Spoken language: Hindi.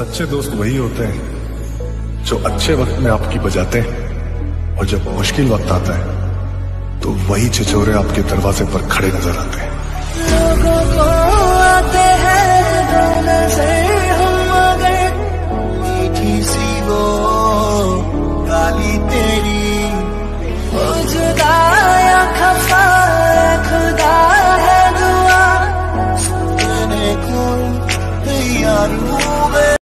सच्चे दोस्त वही होते हैं, जो अच्छे वक्त में आपकी बजाते हैं और जब मुश्किल वक्त आता है तो वही छिछोरे आपके दरवाजे पर खड़े नज़र आते हैं। I'm not one.